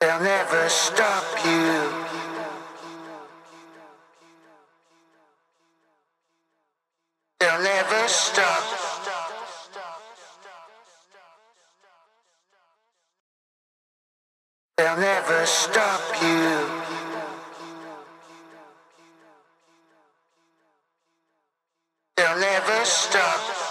They'll never stop you. They'll never stop. They'll never stop you. They'll never stop.